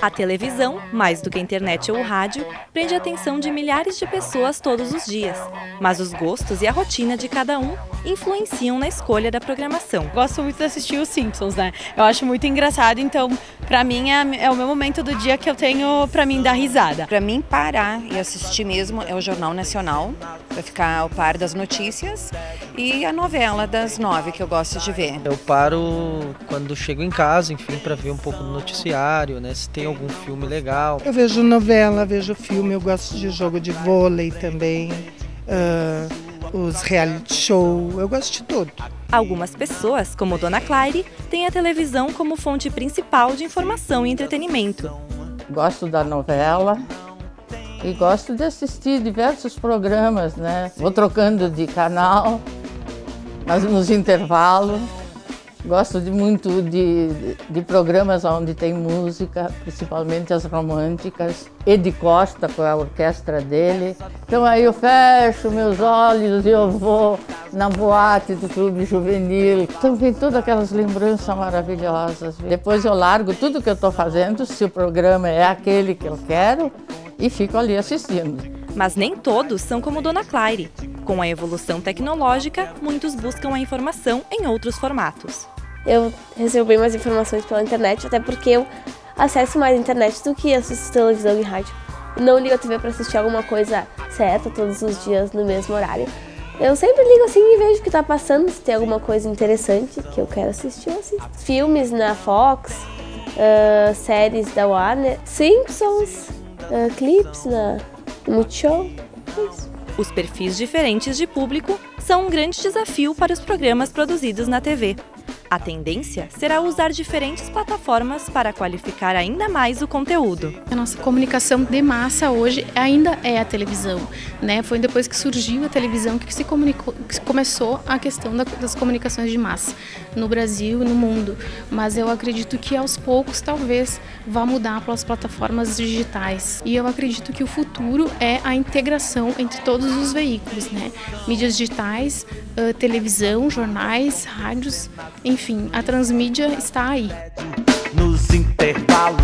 A televisão, mais do que a internet ou o rádio, prende a atenção de milhares de pessoas todos os dias. Mas os gostos e a rotina de cada um influenciam na escolha da programação. Gosto muito de assistir os Simpsons, né? Eu acho muito engraçado, então para mim é, é, o meu momento do dia que eu tenho para mim dar risada. Para mim parar e assistir mesmo é o Jornal Nacional, para ficar ao par das notícias e a novela das nove que eu gosto de ver. Eu paro quando chego em casa, enfim, para ver um pouco do noticiário, né? Se tem algum filme legal. Eu vejo novela, vejo filme, eu gosto de jogo de vôlei também, uh, os reality show, eu gosto de tudo. Algumas pessoas, como Dona Claire, têm a televisão como fonte principal de informação e entretenimento. Gosto da novela e gosto de assistir diversos programas, né? Vou trocando de canal, mas nos intervalos. Gosto de muito de, de programas onde tem música, principalmente as românticas. Edi Costa com a orquestra dele. Então aí eu fecho meus olhos e eu vou na boate do Clube Juvenil. Então vem todas aquelas lembranças maravilhosas. Depois eu largo tudo que eu estou fazendo, se o programa é aquele que eu quero, e fico ali assistindo. Mas nem todos são como Dona Claire. Com a evolução tecnológica, muitos buscam a informação em outros formatos. Eu recebo bem mais informações pela internet, até porque eu acesso mais a internet do que assisto televisão e rádio. Não ligo a TV para assistir alguma coisa certa todos os dias no mesmo horário. Eu sempre ligo assim e vejo o que está passando, se tem alguma coisa interessante que eu quero assistir, eu assisto. Filmes na Fox, uh, séries da Warner, Simpsons, uh, clips na Multishow, é isso. Os perfis diferentes de público são um grande desafio para os programas produzidos na TV. A tendência será usar diferentes plataformas para qualificar ainda mais o conteúdo. A nossa comunicação de massa hoje ainda é a televisão, né? Foi depois que surgiu a televisão que se comunicou, que começou a questão das comunicações de massa no Brasil e no mundo. Mas eu acredito que aos poucos talvez vá mudar para as plataformas digitais. E eu acredito que o futuro é a integração entre todos os veículos, né? Mídias digitais, televisão, jornais, rádios, enfim enfim, a transmídia está aí. Nos intervalos